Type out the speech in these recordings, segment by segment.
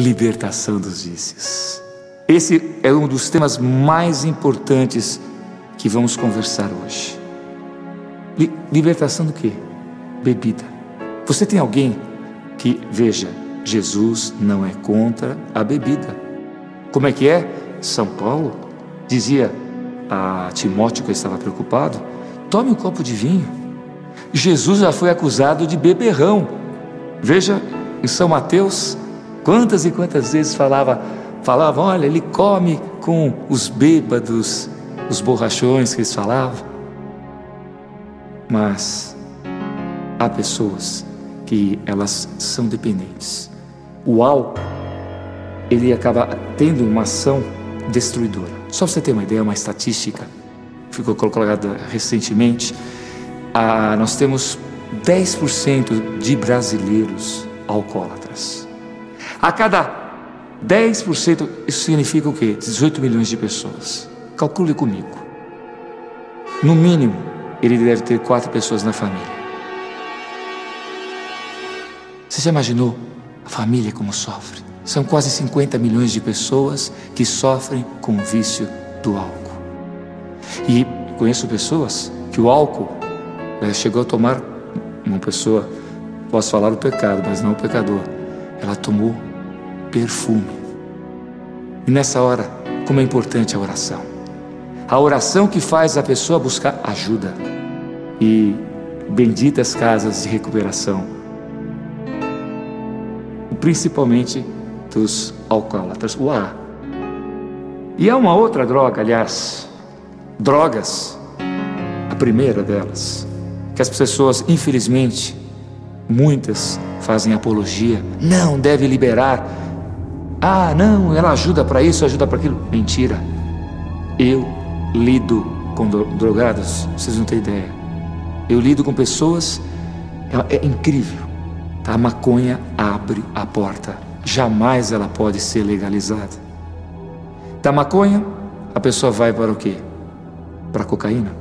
libertação dos vícios. Esse é um dos temas mais importantes que vamos conversar hoje. Li libertação do que? Bebida. Você tem alguém que, veja, Jesus não é contra a bebida. Como é que é? São Paulo dizia a Timóteo que estava preocupado: tome um copo de vinho. Jesus já foi acusado de beberrão. Veja em São Mateus, quantas e quantas vezes falava, falava, olha, ele come com os bêbados, os borrachões que eles falavam. Mas há pessoas que elas são dependentes. O álcool, ele acaba tendo uma ação destruidora. Só para você ter uma ideia, uma estatística, ficou colocada recentemente, ah, nós temos 10% de brasileiros alcoólatras. A cada 10%, isso significa o quê? 18 milhões de pessoas. Calcule comigo. No mínimo, ele deve ter quatro pessoas na família. Você já imaginou a família como sofre? São quase 50 milhões de pessoas que sofrem com o vício do álcool. E conheço pessoas que o álcool é, chegou a tomar uma pessoa, posso falar o pecado, mas não o pecador. Ela tomou perfume. E nessa hora, como é importante a oração. A oração que faz a pessoa buscar ajuda. E benditas casas de recuperação. Principalmente dos alcoólatras, o A. E há uma outra droga, aliás, drogas, a primeira delas, que as pessoas, infelizmente, muitas fazem apologia, não deve liberar. Ah, não, ela ajuda para isso, ajuda para aquilo. Mentira. Eu lido com drogados, vocês não têm ideia. Eu lido com pessoas, é, incrível. A maconha abre a porta jamais ela pode ser legalizada. Da maconha, a pessoa vai para o quê? Para a cocaína.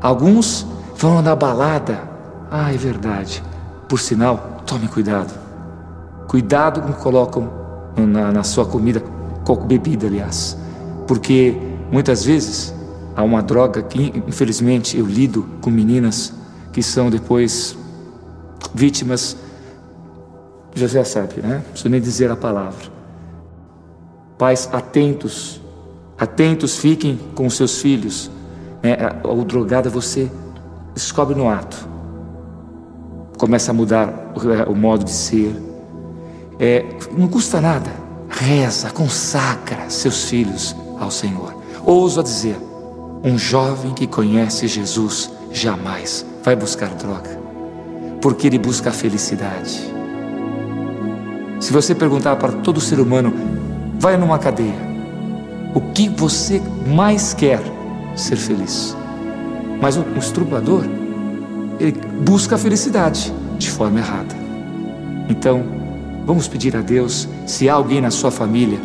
Alguns vão na balada. Ah, é verdade. Por sinal, tome cuidado. Cuidado com o que colocam na, na sua comida, com bebida, aliás. Porque muitas vezes há uma droga que, infelizmente, eu lido com meninas que são depois vítimas José sabe, né? Não preciso nem dizer a palavra. Pais atentos, atentos fiquem com os seus filhos. Né? O drogado você descobre no ato. Começa a mudar o, o modo de ser. É, não custa nada. Reza, consagra seus filhos ao Senhor. Ouso a dizer: um jovem que conhece Jesus jamais vai buscar droga, porque ele busca a felicidade. Se você perguntar para todo ser humano, vai numa cadeia, o que você mais quer? Ser feliz. Mas o estrupador, ele busca a felicidade de forma errada. Então, vamos pedir a Deus, se há alguém na sua família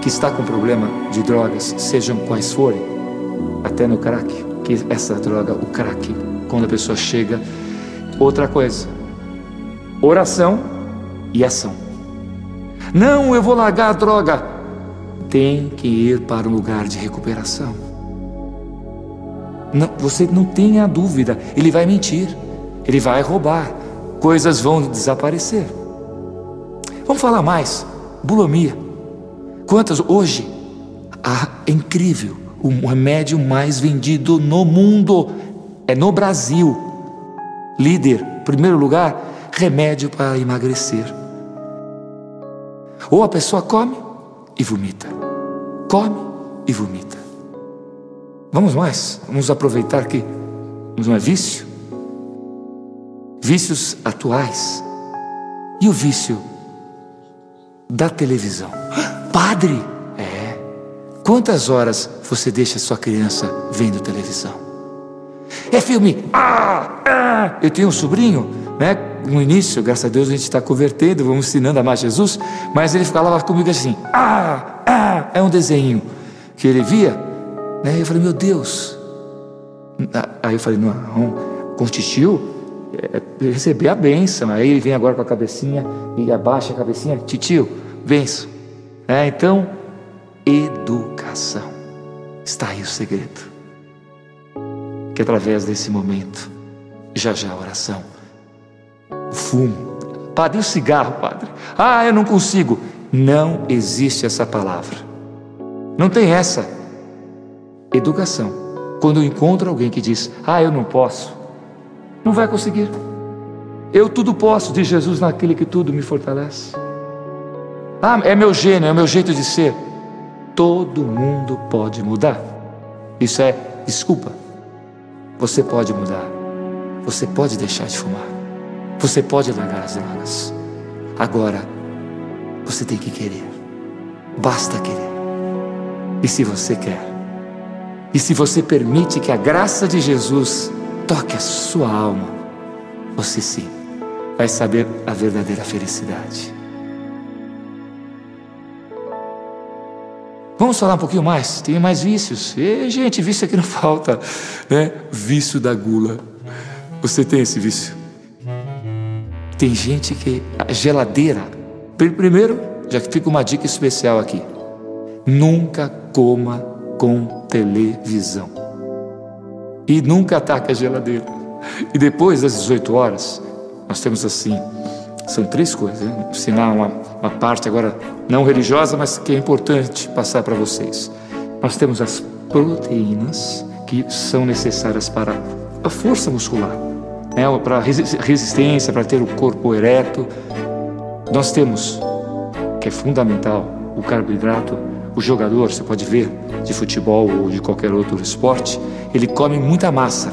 que está com problema de drogas, sejam quais forem, até no crack, que essa droga, o crack, quando a pessoa chega, outra coisa, oração e ação. Não, eu vou largar a droga. Tem que ir para um lugar de recuperação. Não, você não tenha dúvida, ele vai mentir, ele vai roubar, coisas vão desaparecer. Vamos falar mais. Bulomia. Quantas hoje? Ah, é incrível. O remédio mais vendido no mundo é no Brasil. Líder, primeiro lugar, remédio para emagrecer. Ou a pessoa come e vomita, come e vomita. Vamos mais, vamos aproveitar que não é vício, vícios atuais e o vício da televisão. Padre, é. Quantas horas você deixa sua criança vendo televisão? É filme. Ah, ah. Eu tenho um sobrinho, né? no início, graças a Deus, a gente está convertendo, vamos ensinando a amar Jesus, mas ele ficava comigo assim, ah, ah, é um desenho que ele via, né? Eu falei, meu Deus. Aí eu falei, não, com receber a bênção. Aí ele vem agora com a cabecinha e abaixa a cabecinha, titio, venço. É, então, educação. Está aí o segredo. Que através desse momento, já já a oração, o fumo. Padre, e o cigarro, padre? Ah, eu não consigo. Não existe essa palavra. Não tem essa. Educação. Quando eu encontro alguém que diz, ah, eu não posso, não vai conseguir. Eu tudo posso, diz Jesus naquele que tudo me fortalece. Ah, é meu gênio, é meu jeito de ser. Todo mundo pode mudar. Isso é desculpa. Você pode mudar. Você pode deixar de fumar. Você pode largar as drogas. Agora, você tem que querer. Basta querer. E se você quer, e se você permite que a graça de Jesus toque a sua alma, você sim vai saber a verdadeira felicidade. Vamos falar um pouquinho mais? Tem mais vícios. E, gente, vício aqui não falta, né? Vício da gula. Você tem esse vício? Tem gente que a geladeira. Primeiro, já que fica uma dica especial aqui. Nunca coma com televisão. E nunca ataque a geladeira. E depois das 18 horas, nós temos assim, são três coisas. Né? Ensinar uma, uma parte agora não religiosa, mas que é importante passar para vocês. Nós temos as proteínas que são necessárias para a força muscular, né? para resistência, para ter o corpo ereto. Nós temos, que é fundamental, o carboidrato. O jogador, você pode ver, de futebol ou de qualquer outro esporte, ele come muita massa,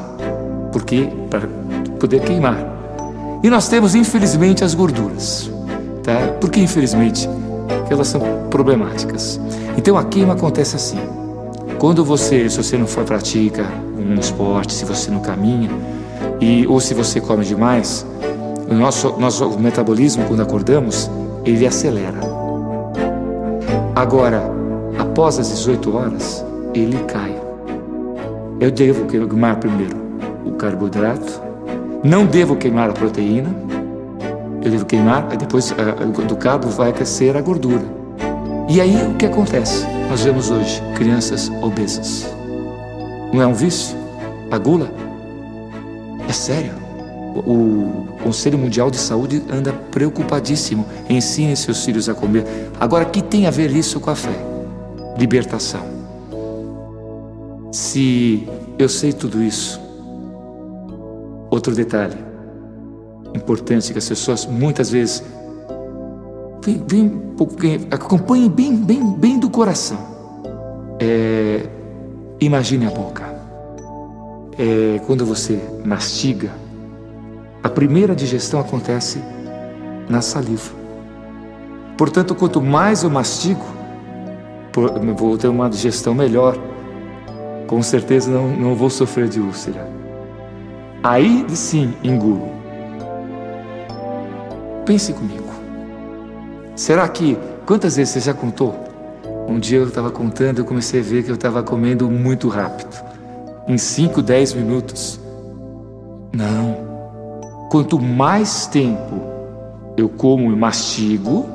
porque para poder queimar. E nós temos, infelizmente, as gorduras. Tá? Por que infelizmente? Porque elas são problemáticas. Então a queima acontece assim. Quando você, se você não for pratica um esporte, se você não caminha, e, ou se você come demais, o nosso, nosso metabolismo, quando acordamos, ele acelera. Agora, após as 18 horas, ele cai. Eu devo queimar primeiro o carboidrato, não devo queimar a proteína, eu devo queimar, depois uh, do cabo vai aquecer a gordura. E aí o que acontece? Nós vemos hoje crianças obesas. Não é um vício? A gula? É sério. O Conselho Mundial de Saúde anda preocupadíssimo. Ensine seus filhos a comer. Agora, que tem a ver isso com a fé? Libertação. Se eu sei tudo isso, Outro detalhe importante que as pessoas muitas vezes vem, vem, acompanhem bem, bem, bem do coração. É, imagine a boca. É, quando você mastiga, a primeira digestão acontece na saliva. Portanto, quanto mais eu mastigo, vou ter uma digestão melhor. Com certeza não, não vou sofrer de úlcera. Aí sim engulo. Pense comigo. Será que quantas vezes você já contou? Um dia eu estava contando, eu comecei a ver que eu estava comendo muito rápido. Em 5, 10 minutos. Não. Quanto mais tempo eu como e mastigo,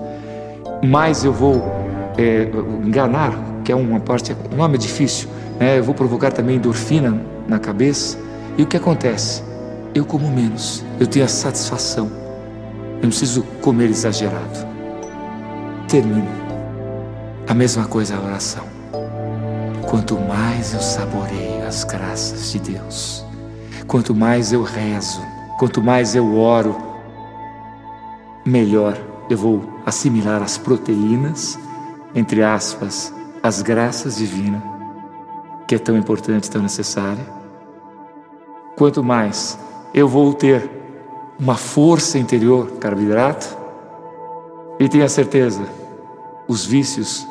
mais eu vou é, enganar, que é uma parte, um nome é difícil, né? eu vou provocar também endorfina na cabeça. E o que acontece? Eu como menos, eu tenho a satisfação. Eu não preciso comer exagerado. Termino. A mesma coisa a oração. Quanto mais eu saboreio as graças de Deus, quanto mais eu rezo, quanto mais eu oro, melhor eu vou assimilar as proteínas, entre aspas, as graças divinas, que é tão importante, tão necessária quanto mais eu vou ter uma força interior, carboidrato, e tenha certeza, os vícios,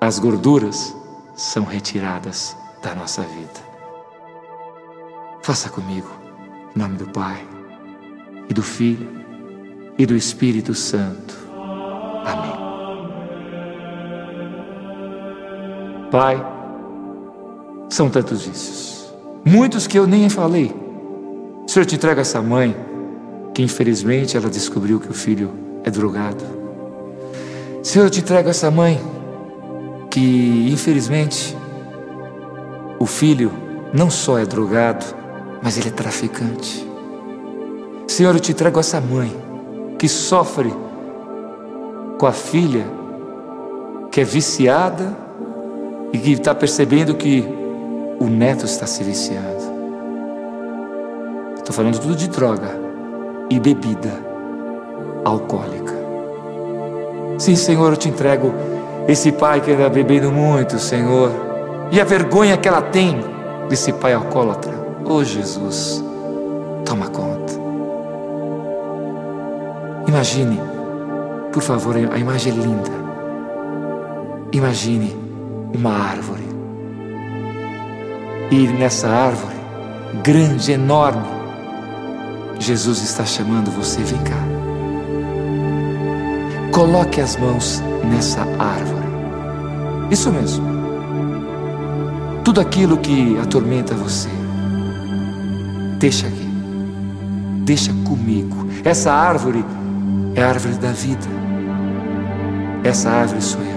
as gorduras são retiradas da nossa vida. Faça comigo, em nome do Pai, e do Filho, e do Espírito Santo. Amém. Pai, são tantos vícios Muitos que eu nem falei. O Senhor te entrega essa mãe, que infelizmente ela descobriu que o filho é drogado. Senhor, eu te entrego essa mãe que, infelizmente, o filho não só é drogado, mas ele é traficante. Senhor, eu te entrego essa mãe que sofre com a filha que é viciada e que está percebendo que o neto está se viciando. Estou falando tudo de droga e bebida alcoólica. Sim, Senhor, eu te entrego esse pai que anda bebendo muito, Senhor, e a vergonha que ela tem desse pai alcoólatra. Oh, Jesus, toma conta. Imagine, por favor, a imagem é linda. Imagine uma árvore. E nessa árvore, grande, enorme, Jesus está chamando você, vem cá. Coloque as mãos nessa árvore. Isso mesmo. Tudo aquilo que atormenta você, deixa aqui. Deixa comigo. Essa árvore é a árvore da vida. Essa árvore sou eu.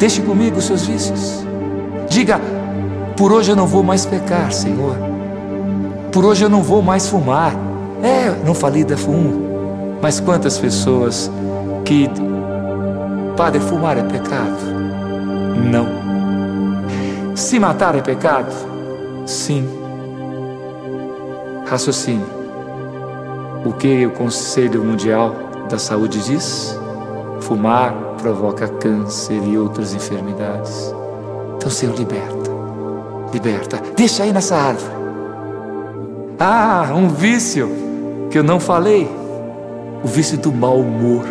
Deixe comigo os seus vícios. Diga: por hoje eu não vou mais pecar, Senhor. Por hoje eu não vou mais fumar. É, não falei da fumo. Mas quantas pessoas que, Padre, fumar é pecado? Não. Se matar é pecado? Sim. Raciocínio. O que o Conselho Mundial da Saúde diz? Fumar provoca câncer e outras enfermidades. Então, Senhor, liberta. Liberta. Deixa aí nessa árvore. Ah, um vício que eu não falei. O vício do mau humor.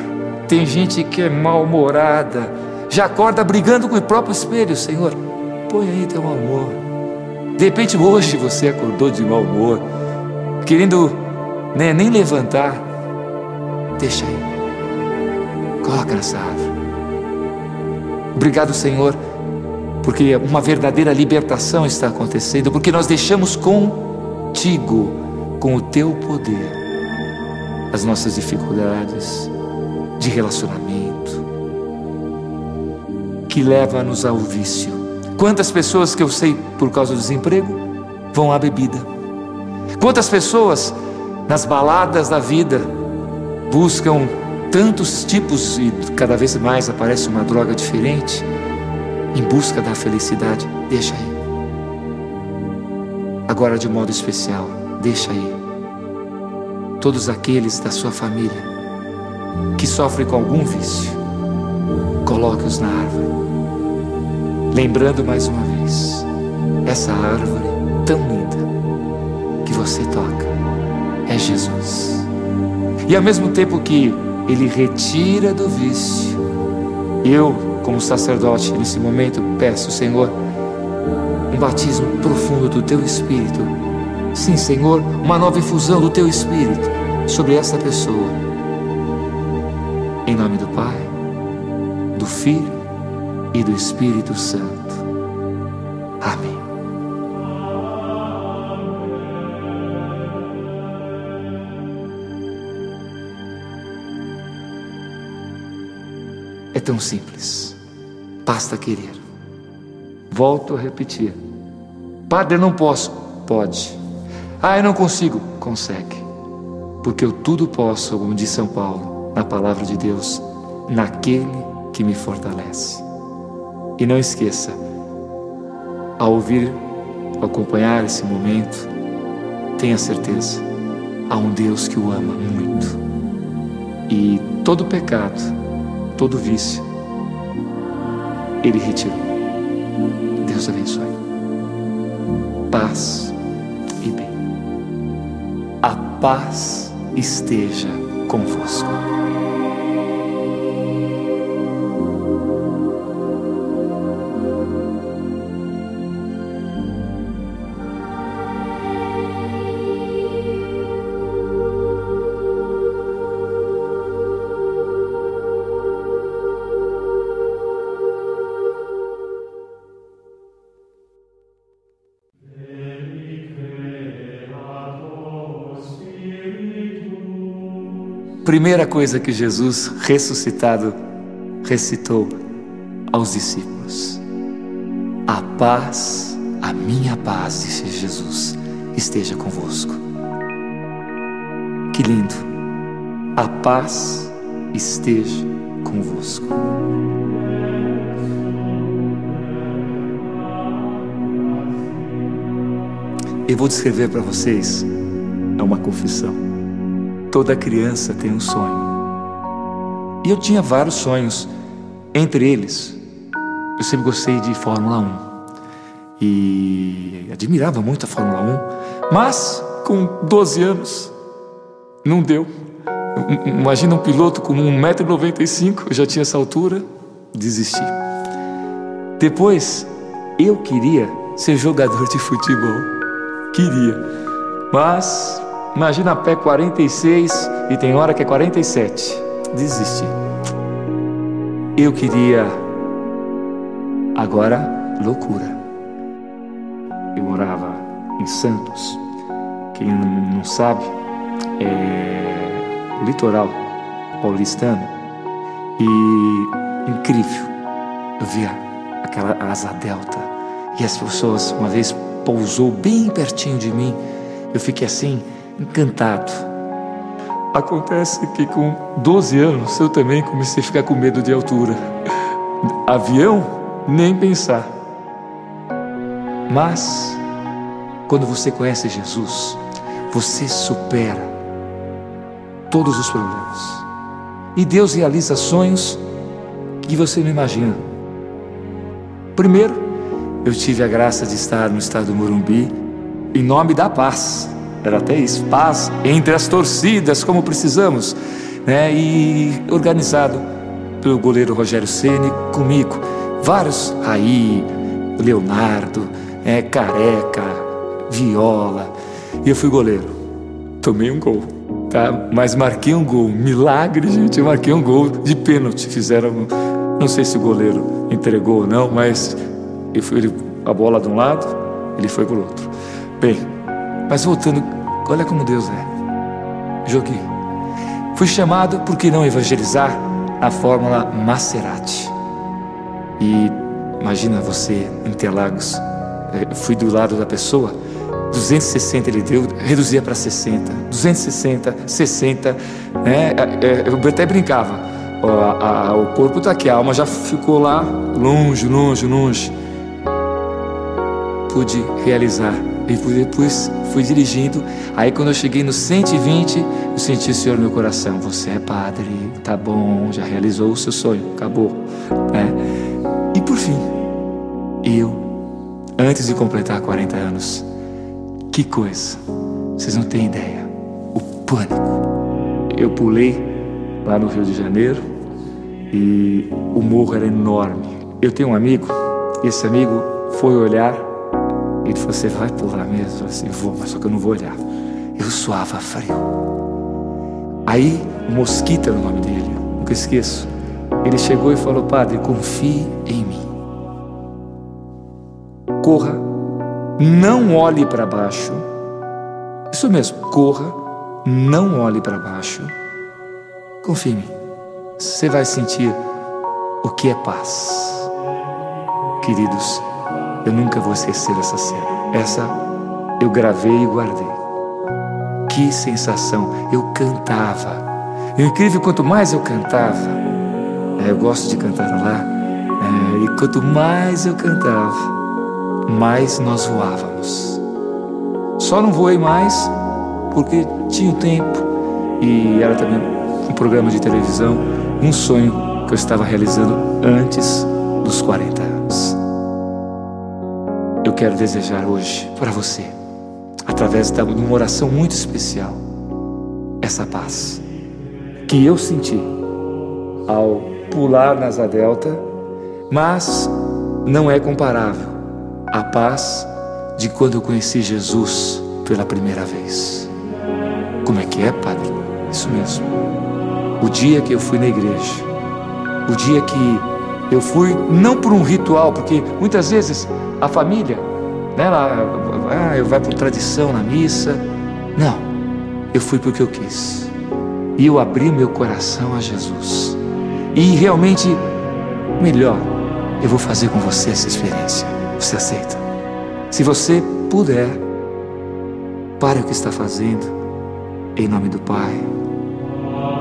Tem gente que é mal-humorada, já acorda brigando com o próprio espelho. Senhor, põe aí teu mau humor. De repente, hoje você acordou de mau humor, querendo né, nem levantar. Deixa aí. Coloca nessa árvore. Obrigado, Senhor, porque uma verdadeira libertação está acontecendo, porque nós deixamos contigo, com o teu poder, as nossas dificuldades de relacionamento, que leva-nos ao vício. Quantas pessoas que eu sei por causa do desemprego vão à bebida? Quantas pessoas nas baladas da vida buscam tantos tipos e cada vez mais aparece uma droga diferente em busca da felicidade? Deixa aí. Agora, de modo especial, deixa aí. Todos aqueles da sua família que sofrem com algum vício, coloque-os na árvore. Lembrando mais uma vez, essa árvore tão linda que você toca é Jesus. E ao mesmo tempo que ele retira do vício, eu, como sacerdote, nesse momento peço, Senhor, um batismo profundo do teu espírito. Sim, Senhor, uma nova infusão do teu espírito sobre essa pessoa. Em nome do Pai, do Filho e do Espírito Santo. Tão simples. Basta querer. Volto a repetir. Padre, eu não posso. Pode. Ah, eu não consigo. Consegue. Porque eu tudo posso, como diz São Paulo, na palavra de Deus, naquele que me fortalece. E não esqueça, ao ouvir, ao acompanhar esse momento, tenha certeza, há um Deus que o ama muito. E todo pecado, todo vício, Ele retirou. Deus abençoe. Paz e bem. A paz esteja convosco. Primeira coisa que Jesus ressuscitado recitou aos discípulos: A paz, a minha paz, disse Jesus, esteja convosco. Que lindo! A paz esteja convosco. Eu vou descrever para vocês, é uma confissão. Toda criança tem um sonho. E eu tinha vários sonhos. Entre eles, eu sempre gostei de Fórmula 1. E admirava muito a Fórmula 1. Mas, com 12 anos, não deu. Imagina um piloto com 1,95m, eu já tinha essa altura, desisti. Depois, eu queria ser jogador de futebol. Queria. Mas imagina a pé 46 e tem hora que é 47. Desisti. Eu queria. Agora, loucura. Eu morava em Santos. Quem não sabe, é o litoral paulistano. E incrível. Eu via aquela asa delta. E as pessoas, uma vez pousou bem pertinho de mim. Eu fiquei assim, encantado. Acontece que com 12 anos eu também comecei a ficar com medo de altura. Avião, nem pensar. Mas, quando você conhece Jesus, você supera todos os problemas. E Deus realiza sonhos que você não imagina. Primeiro, eu tive a graça de estar no estado do Morumbi em nome da paz. Era até isso, paz entre as torcidas, como precisamos, né? E organizado pelo goleiro Rogério Ceni comigo, vários Raí, Leonardo, é, Careca, Viola, e eu fui goleiro. Tomei um gol, tá? Mas marquei um gol, milagre, gente. Eu marquei um gol de pênalti. Fizeram, não sei se o goleiro entregou ou não, mas ele, a bola de um lado, ele foi para o outro. Bem, mas voltando, olha como Deus é. Joguei. Fui chamado por que não evangelizar a fórmula Maserati. E imagina você, Interlagos, eh, fui do lado da pessoa, 260 ele deu, reduzia para 60, 260, 60, né? Eu até brincava, a, o corpo está aqui, a alma já ficou lá, longe, longe, longe pude realizar. E depois fui dirigindo. Aí quando eu cheguei no 120, eu senti o Senhor no meu coração. Você é padre, tá bom, já realizou o seu sonho, acabou. Né? E por fim, eu, antes de completar 40 anos, que coisa, vocês não têm ideia, o pânico. Eu pulei lá no Rio de Janeiro e o morro era enorme. Eu tenho um amigo, esse amigo foi olhar ele falou: Você vai pular mesmo? Eu assim: Vou, mas só que eu não vou olhar. Eu suava frio. Aí, Mosquita era o nome dele, nunca esqueço. Ele chegou e falou: Padre, confie em mim. Corra, não olhe para baixo. Isso mesmo, corra, não olhe para baixo. Confie em mim. Você vai sentir o que é paz. Queridos, eu nunca vou esquecer essa cena. Essa eu gravei e guardei. Que sensação! Eu cantava. O incrível, quanto mais eu cantava, é, eu gosto de cantar lá, é, e quanto mais eu cantava, mais nós voávamos. Só não voei mais porque tinha o tempo e era também um programa de televisão, um sonho que eu estava realizando antes dos 40 anos eu quero desejar hoje para você, através de uma oração muito especial, essa paz que eu senti ao pular na asa delta, mas não é comparável à paz de quando eu conheci Jesus pela primeira vez. Como é que é, Padre? Isso mesmo. O dia que eu fui na igreja, o dia que eu fui não por um ritual, porque muitas vezes a família, né, ela, ah, vai por tradição na missa. Não, eu fui porque eu quis. E eu abri meu coração a Jesus. E realmente melhor, eu vou fazer com você essa experiência. Você aceita? Se você puder, pare o que está fazendo, em nome do Pai,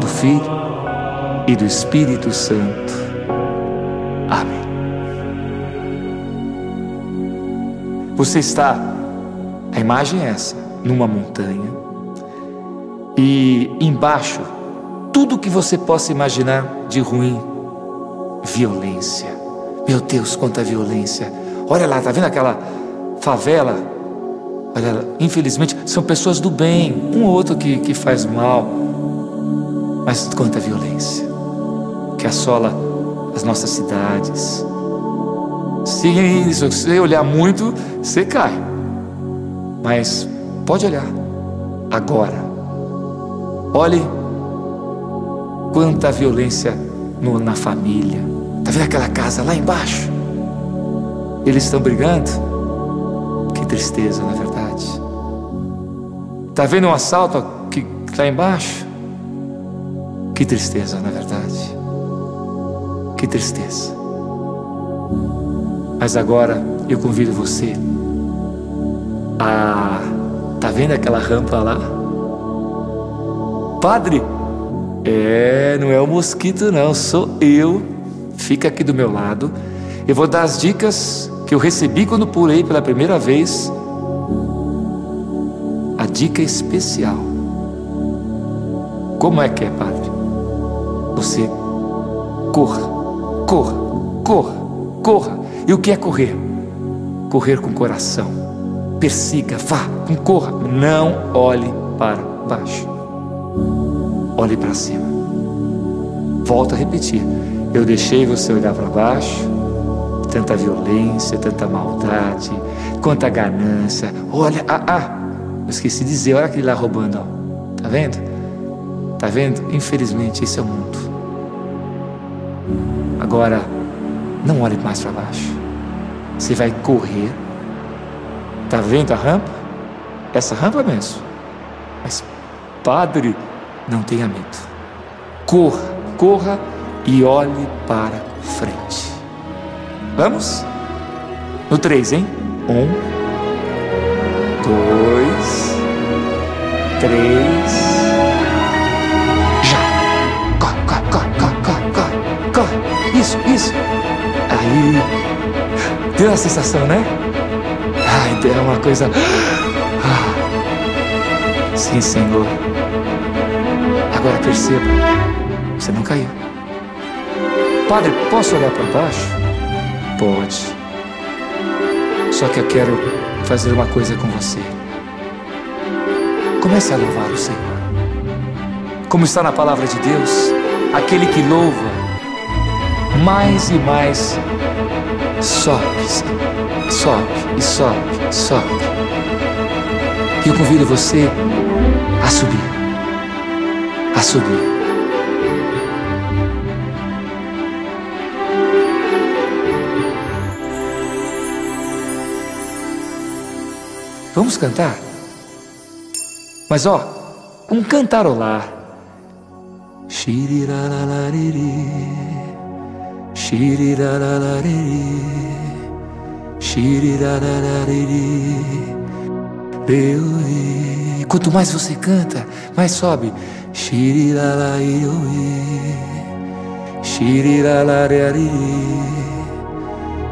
do Filho e do Espírito Santo. Amém. Você está, a imagem é essa, numa montanha, e embaixo, tudo que você possa imaginar de ruim, violência. Meu Deus, quanta violência. Olha lá, tá vendo aquela favela? Olha, infelizmente, são pessoas do bem, um ou outro que, que faz mal, mas quanta violência que assola as nossas cidades. Se, você olhar muito, você cai. Mas pode olhar agora. Olhe quanta violência no, na família. Está vendo aquela casa lá embaixo? Eles estão brigando? Que tristeza, na verdade. Está vendo um assalto que lá embaixo? Que tristeza, na verdade. Que tristeza. Mas agora eu convido você a. Tá vendo aquela rampa lá? Padre, é, não é o mosquito, não, sou eu. Fica aqui do meu lado. Eu vou dar as dicas que eu recebi quando pulei pela primeira vez. A dica especial. Como é que é, Padre? Você corra, corra, corra, corra. E o que é correr? Correr com coração. Persiga, vá, corra. Não olhe para baixo. Olhe para cima. Volto a repetir. Eu deixei você olhar para baixo. Tanta violência, tanta maldade, quanta ganância. Olha, ah, ah, eu esqueci de dizer, olha aquele lá roubando, ó. Tá vendo? Tá vendo? Infelizmente, esse é o mundo. Agora, não olhe mais para baixo. Você vai correr. Tá vendo a rampa? Essa rampa mesmo. Mas, padre, não tenha medo. Corra, corra e olhe para frente. Vamos? No três, hein? Um, dois, três. Isso, isso. Aí. Deu a sensação, né? Ai, é uma coisa. Ah. Sim, Senhor. Agora perceba, você não caiu. Padre, posso olhar para baixo? Pode. Só que eu quero fazer uma coisa com você. Comece a louvar o Senhor. Como está na palavra de Deus, aquele que louva, mais e mais sobe, sobe e sobe, sobe. E eu convido você a subir a subir. Vamos cantar? Mas ó, um cantarolar. Xiriralalariri, xiriralalariri, xiriralalariri, Quanto mais você canta, mais sobe. Shirilalaioi, shirilalarari,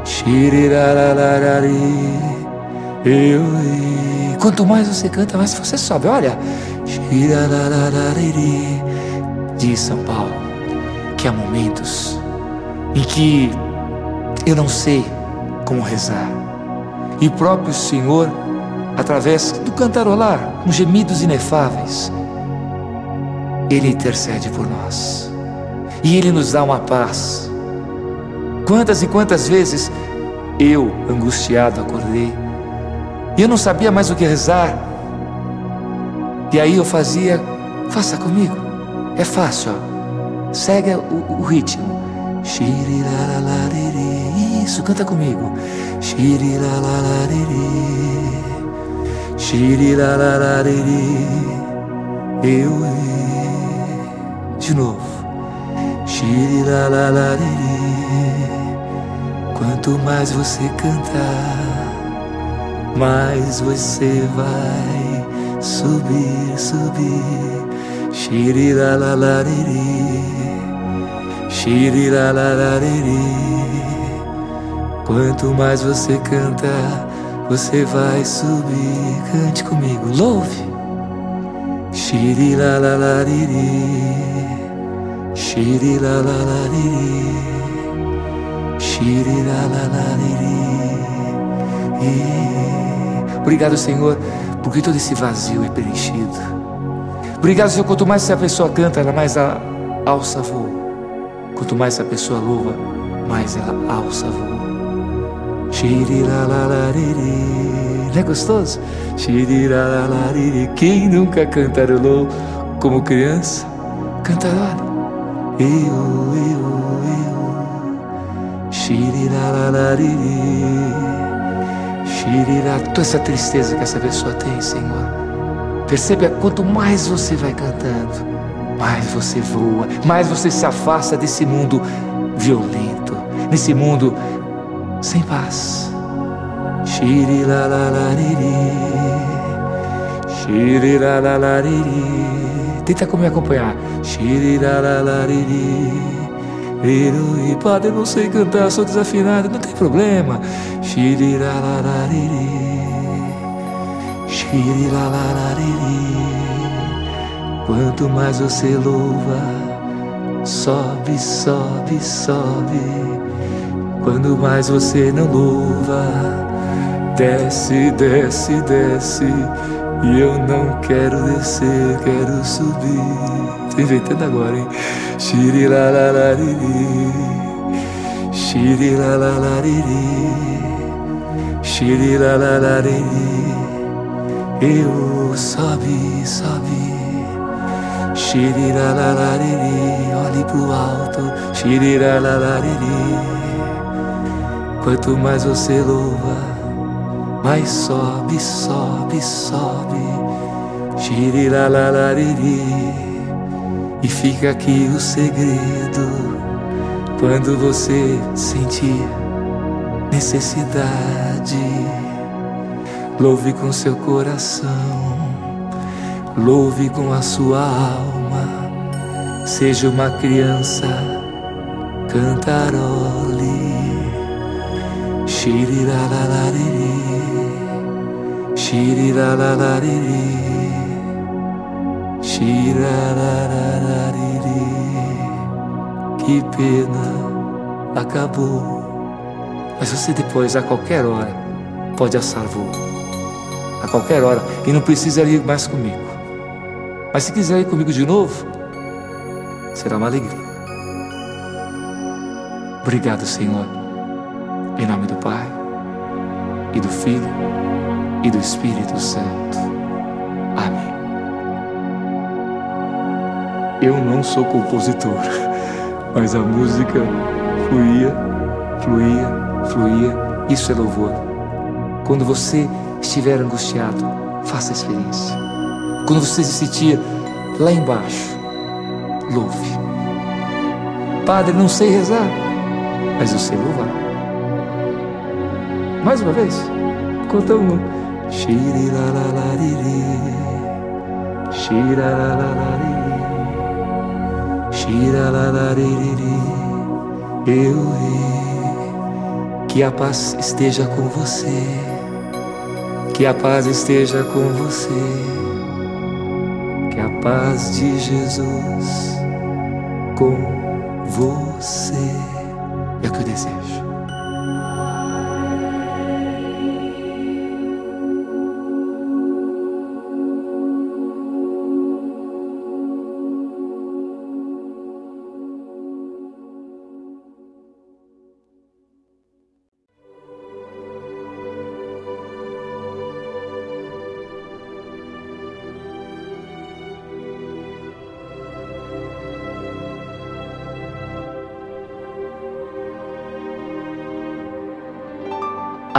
shirilalarari, eu. Quanto mais você canta, mais você sobe. Olha, shirilalarari, diz São Paulo, que há momentos em que eu não sei como rezar. E próprio Senhor, através do cantarolar, com gemidos inefáveis, ele intercede por nós. E Ele nos dá uma paz. Quantas e quantas vezes eu, angustiado, acordei. E eu não sabia mais o que rezar. E aí eu fazia, faça comigo. É fácil, ó. Segue o, o ritmo. Isso, canta comigo. Eu, eu de novo. Xirilalariri. Quanto mais você cantar, mais você vai subir, subir. Xirilalariri. Xirilalariri. Quanto mais você cantar, você vai subir. Cante comigo, louve. Xirilalariri. Xirilalariri, xirilalariri. Obrigado, Senhor, porque todo esse vazio é preenchido. Obrigado, Senhor, quanto mais essa pessoa canta, mais a alça voa. Quanto mais essa pessoa louva, mais ela alça. Xirilalariri. Não é gostoso? Quem nunca cantarolou como criança? Cantarolha. Eu, eu, eu. Xirilalariri. Xirira. Toda essa tristeza que essa pessoa tem, Senhor. Perceba, quanto mais você vai cantando, mais você voa, mais você se afasta desse mundo violento, nesse mundo sem paz. Xirilalariri. Xirilalariri. Tenta me acompanhar. Xirilalariri. E padre, eu não sei cantar, sou desafinado, não tem problema. Xirilalariri. Xirilalariri. Quanto mais você louva, sobe, sobe, sobe. Quando mais você não louva, desce, desce, desce. E eu não quero descer, quero subir. Tô inventando agora, hein? Xirilalariri. Xirilalariri. Xirilalariri. Eu sobe, sobe. Xirilalariri. Olhe pro alto. Xirilalariri. Quanto mais você louva mas sobe, sobe, sobe, xirilalariri, e fica aqui o segredo. Quando você sentir necessidade, louve com seu coração, louve com a sua alma, seja uma criança, cantarole. Xirilalariri. Xirilalariri, xirilalariri. Que pena, acabou. Mas você depois, a qualquer hora, pode assar voo. A qualquer hora. E não precisa ir mais comigo. Mas se quiser ir comigo de novo, será uma alegria. Obrigado, Senhor. Em nome do Pai e do Filho e do Espírito Santo. Amém. Eu não sou compositor, mas a música fluía, fluía, fluía. Isso é louvor. Quando você estiver angustiado, faça a experiência. Quando você se sentir lá embaixo, louve. Padre, não sei rezar, mas eu sei louvar. Mais uma vez, conta um. Xirilalariri, xiralalariri, xiralalariri, eu e que a paz esteja com você, que a paz esteja com você, paz de Jesus com você é o que eu desejo.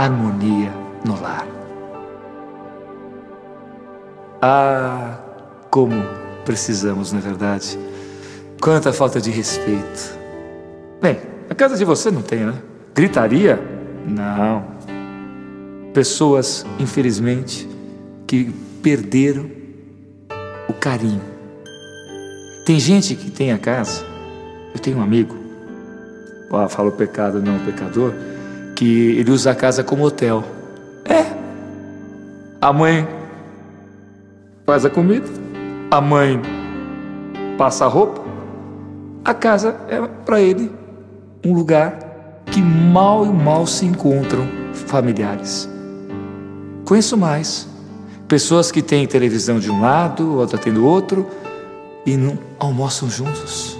Harmonia no lar. Ah, como precisamos, na é verdade, Quanta falta de respeito. Bem, a casa de você não tem, né? Gritaria? Não. Pessoas, infelizmente, que perderam o carinho. Tem gente que tem a casa. Eu tenho um amigo, ah, falo pecado, não pecador, que ele usa a casa como hotel. É. A mãe faz a comida, a mãe passa a roupa, a casa é para ele um lugar que mal e mal se encontram familiares. Conheço mais pessoas que têm televisão de um lado, outra tem do outro e não almoçam juntos.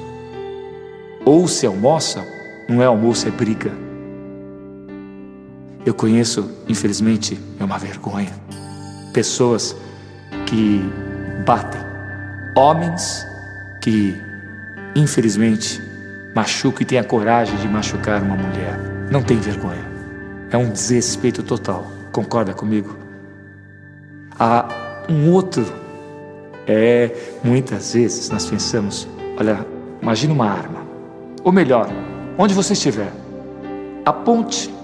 Ou se almoçam, não é almoço, é briga. Eu conheço, infelizmente, é uma vergonha, pessoas que batem, homens que, infelizmente, machucam e têm a coragem de machucar uma mulher. Não tem vergonha. É um desrespeito total. Concorda comigo? Há um outro. É, muitas vezes nós pensamos, olha, imagina uma arma. Ou melhor, onde você estiver, aponte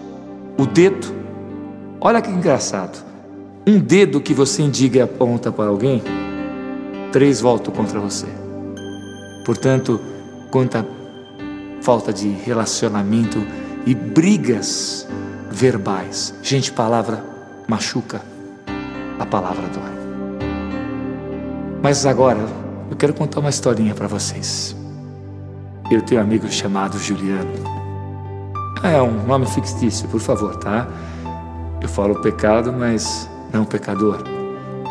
o dedo. Olha que engraçado. Um dedo que você indica e aponta para alguém, três voltam contra você. Portanto, quanta falta de relacionamento e brigas verbais. Gente, palavra machuca, a palavra dói. Mas agora, eu quero contar uma historinha para vocês. Eu tenho um amigo chamado Juliano. É um nome fictício, por favor, tá? Eu falo pecado, mas não pecador.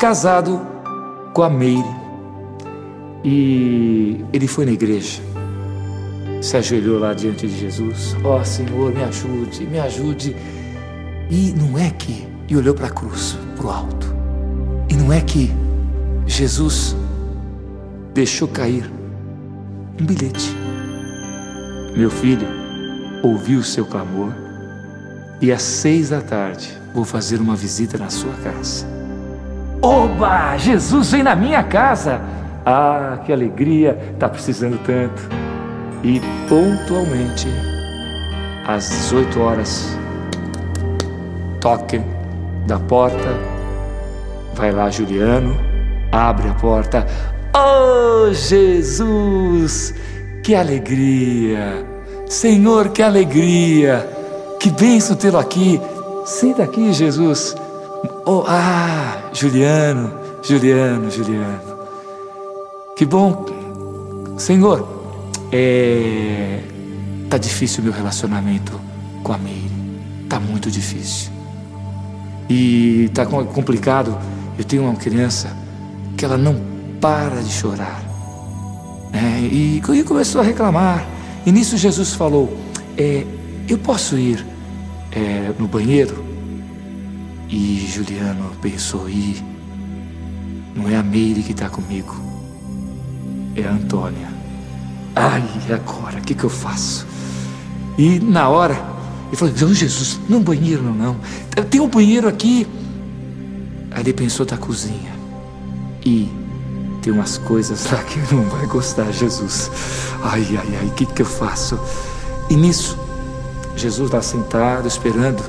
Casado com a Meire. E ele foi na igreja. Se ajoelhou lá diante de Jesus. Ó oh, Senhor, me ajude, me ajude. E não é que. E olhou para a cruz, para o alto. E não é que Jesus deixou cair um bilhete. Meu filho, ouvi o seu clamor e às seis da tarde vou fazer uma visita na sua casa. Oba! Jesus vem na minha casa! Ah, que alegria! Tá precisando tanto. E pontualmente, às 18 horas, toque da porta, vai lá Juliano, abre a porta. Oh, Jesus! Que alegria! Senhor, que alegria! Que bênção tê-lo aqui! Senta aqui, Jesus. Oh, ah, Juliano, Juliano, Juliano. Que bom. Senhor, é. Tá difícil o meu relacionamento com a Meire. Tá muito difícil. E tá complicado. Eu tenho uma criança que ela não para de chorar. É, e, e começou a reclamar. E nisso Jesus falou: é, Eu posso ir é, no banheiro? E Juliano pensou: e não é a Meire que está comigo, é a Antônia. Ai, agora, o que, que eu faço? E na hora, ele falou: Não, Jesus, não banheiro, não, não. Tem um banheiro aqui. Aí ele pensou da cozinha. E tem umas coisas lá que não vai gostar, Jesus. Ai, ai, ai, o que, que eu faço? E nisso, Jesus lá sentado, esperando.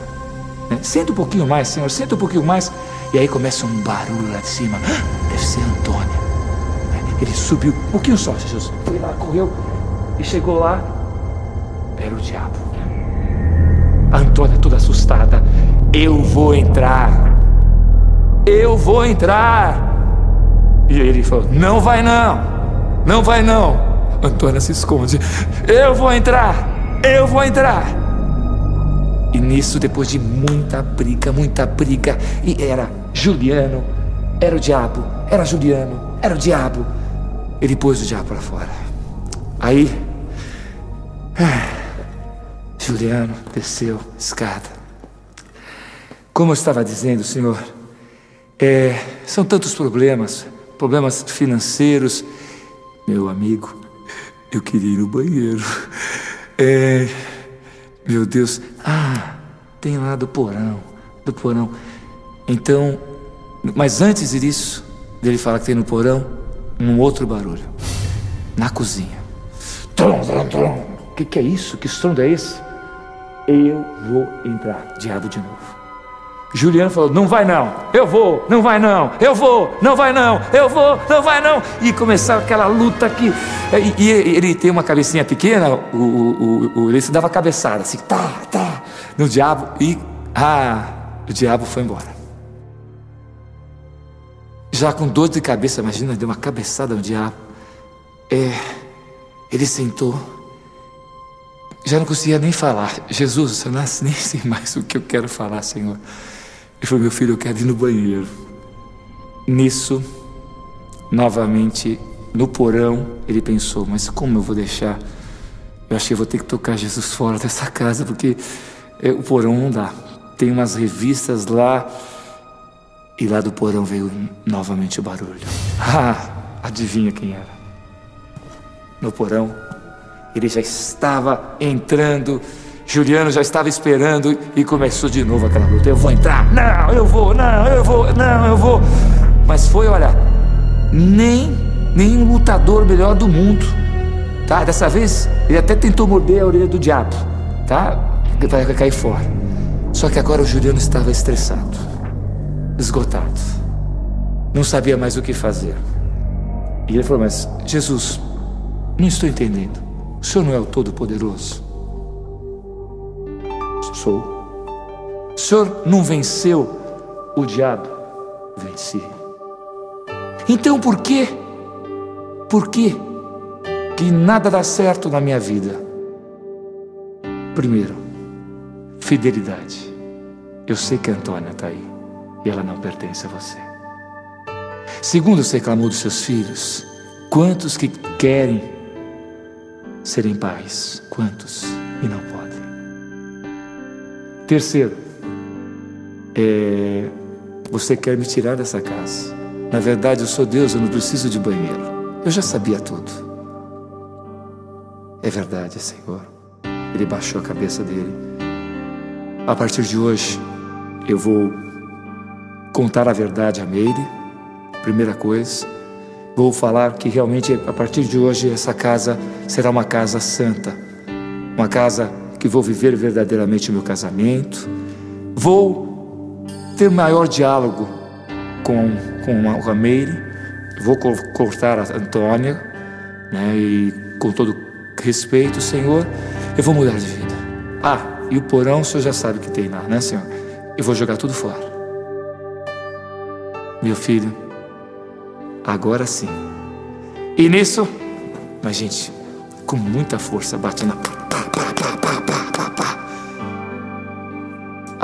Né? Senta um pouquinho mais, Senhor, senta um pouquinho mais. E aí começa um barulho lá de cima. Ah, deve ser Antônia. Né? Ele subiu um pouquinho só, Jesus. Foi lá, correu e chegou lá. Era o diabo. A Antônia toda assustada. Eu vou entrar. Eu vou entrar. E ele falou: Não vai não, não vai não. Antônia se esconde. Eu vou entrar, eu vou entrar. E nisso, depois de muita briga, muita briga, e era Juliano, era o diabo, era Juliano, era o diabo. Ele pôs o diabo para fora. Aí, Juliano desceu escada. Como eu estava dizendo, Senhor, é, são tantos problemas problemas financeiros. Meu amigo, eu queria ir no banheiro. É, meu Deus, ah, tem lá do porão, do porão. Então, mas antes disso, dele falar que tem no porão, um outro barulho. Na cozinha. Trom, trom, trom. O que, que é isso? Que estrondo é esse? Eu vou entrar. Diabo de novo. Juliano falou: Não vai não, eu vou, não vai não, eu vou, não vai não, eu vou, não vai não. E começava aquela luta aqui. E, e ele tem uma cabecinha pequena, o, o, o, ele se dava cabeçada, assim, tá, tá, no diabo. E ah, o diabo foi embora. Já com dor de cabeça, imagina, deu uma cabeçada no diabo. É, ele sentou, já não conseguia nem falar. Jesus, eu nem sei mais o que eu quero falar, Senhor. Ele falou: Meu filho, eu quero ir no banheiro. Nisso, novamente, no porão, ele pensou: Mas como eu vou deixar? Eu achei que vou ter que tocar Jesus fora dessa casa, porque é, o porão não dá. Tem umas revistas lá, e lá do porão veio novamente o barulho. Ah, adivinha quem era? No porão, ele já estava entrando Juliano já estava esperando e começou de novo aquela luta. Eu vou entrar, não, eu vou, não, eu vou, não, eu vou. Mas foi, olha, nem nenhum lutador melhor do mundo, tá? Dessa vez ele até tentou morder a orelha do diabo, tá? Vai cair fora. Só que agora o Juliano estava estressado, esgotado, não sabia mais o que fazer. E ele falou: Mas Jesus, não estou entendendo. O Senhor não é o Todo-Poderoso? Sou. O Senhor não venceu o diabo? Venci. Então por quê? Por quê que nada dá certo na minha vida? Primeiro, fidelidade. Eu sei que a Antônia está aí e ela não pertence a você. Segundo, você clamou dos seus filhos. Quantos que querem serem pais? Quantos e não podem? Terceiro, é, você quer me tirar dessa casa. Na verdade, eu sou Deus, eu não preciso de banheiro. Eu já sabia tudo. É verdade, Senhor. Ele baixou a cabeça dele. A partir de hoje, eu vou contar a verdade a Meire. Primeira coisa. Vou falar que realmente, a partir de hoje, essa casa será uma casa santa. Uma casa que vou viver verdadeiramente o meu casamento, vou ter maior diálogo com, com a Meire, vou cortar a Antônia, né, e com todo respeito, Senhor, eu vou mudar de vida. Ah, e o porão o Senhor já sabe que tem lá, né, Senhor? Eu vou jogar tudo fora. Meu filho, agora sim. E nisso, mas gente, com muita força, bate na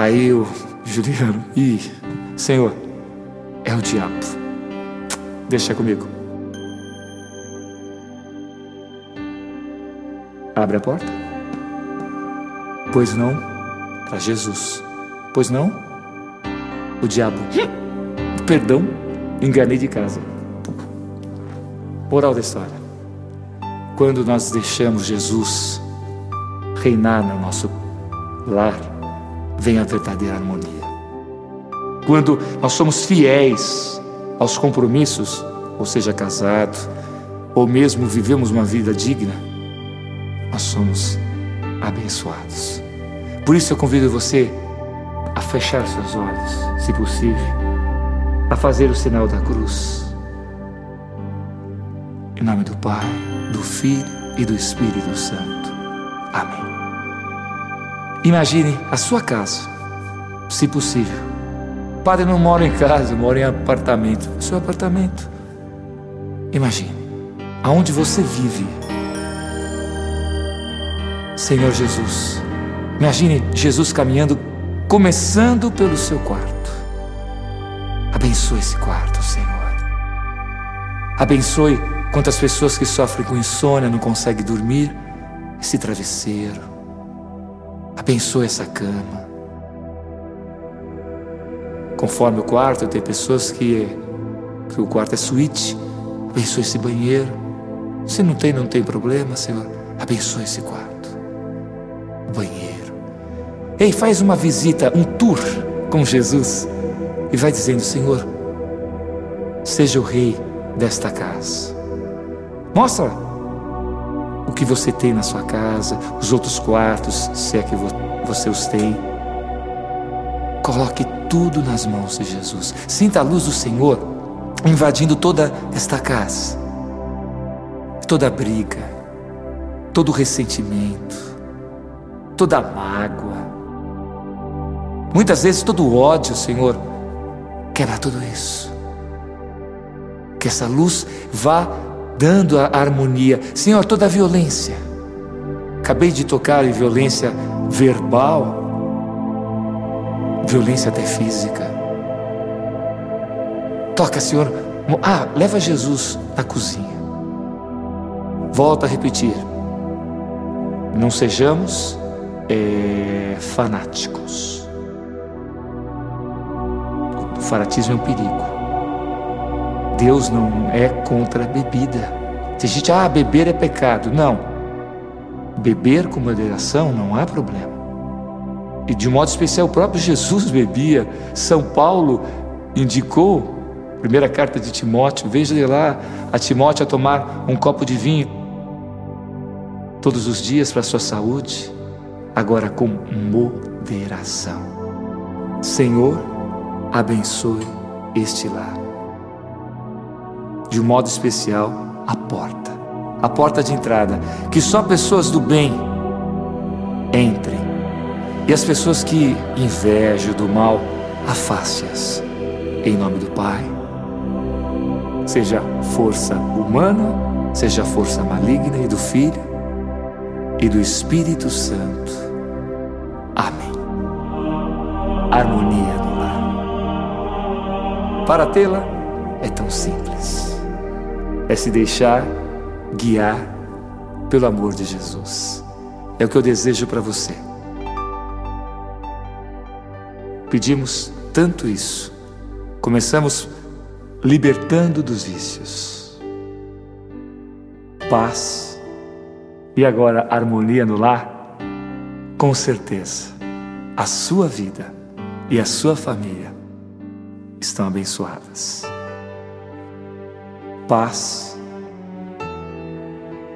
Aí o Juliano, ih, Senhor, é o diabo. Deixa comigo. Abre a porta. Pois não, para Jesus. Pois não, o diabo. Perdão, enganei de casa. Moral da história. Quando nós deixamos Jesus reinar no nosso lar, vem a verdadeira harmonia. Quando nós somos fiéis aos compromissos, ou seja, casado, ou mesmo vivemos uma vida digna, nós somos abençoados. Por isso eu convido você a fechar seus olhos, se possível, a fazer o sinal da cruz. Em nome do Pai, do Filho e do Espírito Santo. Amém. Imagine a sua casa, se possível. Padre não mora em casa, mora em apartamento. O seu apartamento. Imagine, aonde você vive. Senhor Jesus, imagine Jesus caminhando, começando pelo seu quarto. Abençoe esse quarto, Senhor. Abençoe quantas pessoas que sofrem com insônia, não conseguem dormir, esse travesseiro. Abençoe essa cama. Conforme o quarto, tem pessoas que, que o quarto é suíte. Abençoe esse banheiro. Se não tem, não tem problema, Senhor. Abençoe esse quarto. O banheiro. Ei, faz uma visita, um tour com Jesus. E vai dizendo: Senhor, seja o rei desta casa. Mostra o que você tem na sua casa, os outros quartos, se é que você os tem. Coloque tudo nas mãos de Jesus. Sinta a luz do Senhor invadindo toda esta casa, toda briga, todo ressentimento, toda mágoa, muitas vezes todo ódio, Senhor. Quebra tudo isso. Que essa luz vá dando a harmonia. Senhor, toda a violência. Acabei de tocar em violência verbal, violência até física. Toca, Senhor. Ah, leva Jesus na cozinha. Volta a repetir. Não sejamos é, fanáticos. O fanatismo é um perigo. Deus não é contra a bebida. Tem gente, ah, beber é pecado. Não. Beber com moderação não há problema. E de modo especial, o próprio Jesus bebia. São Paulo indicou, primeira carta de Timóteo, veja lá a Timóteo a tomar um copo de vinho todos os dias para a sua saúde, agora com moderação. Senhor, abençoe este lar. De um modo especial, a porta, a porta de entrada, que só pessoas do bem entrem e as pessoas que invejam do mal, afaste-as. Em nome do Pai. Seja força humana, seja força maligna e do Filho e do Espírito Santo. Amém. Harmonia no lar. Para tê-la é tão simples. É se deixar guiar pelo amor de Jesus. É o que eu desejo para você. Pedimos tanto isso. Começamos libertando dos vícios. Paz. E agora harmonia no lar? Com certeza. A sua vida e a sua família estão abençoadas. Paz.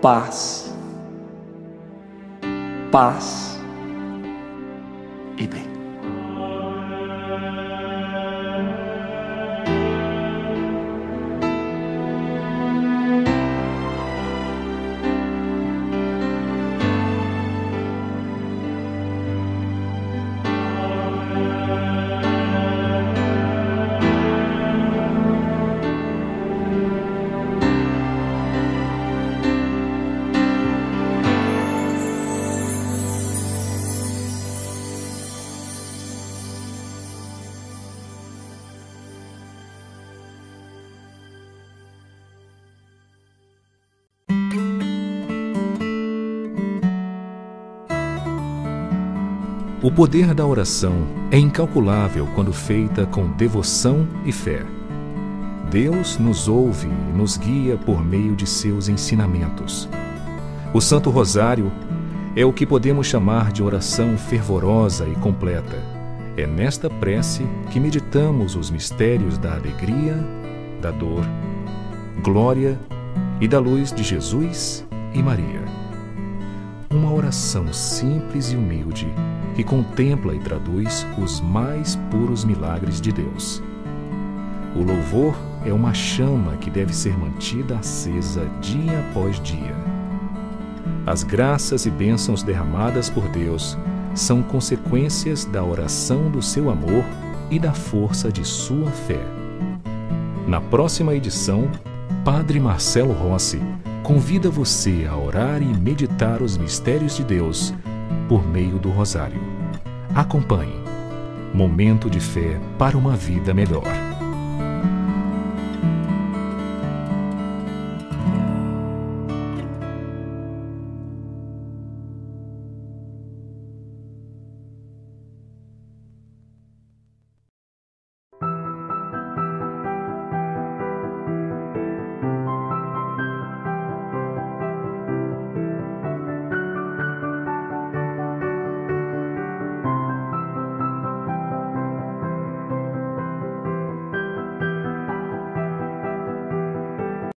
Paz. Paz e bem. Poder da oração é incalculável quando feita com devoção e fé. Deus nos ouve e nos guia por meio de seus ensinamentos. O Santo Rosário é o que podemos chamar de oração fervorosa e completa. É nesta prece que meditamos os mistérios da alegria, da dor, glória e da luz de Jesus e Maria. Uma oração simples e humilde que contempla e traduz os mais puros milagres de Deus. O louvor é uma chama que deve ser mantida acesa dia após dia. As graças e bênçãos derramadas por Deus são consequências da oração do seu amor e da força de sua fé. Na próxima edição, Padre Marcelo Rossi convida você a orar e meditar os mistérios de Deus por meio do Rosário. Acompanhe. Momento de fé para uma vida melhor.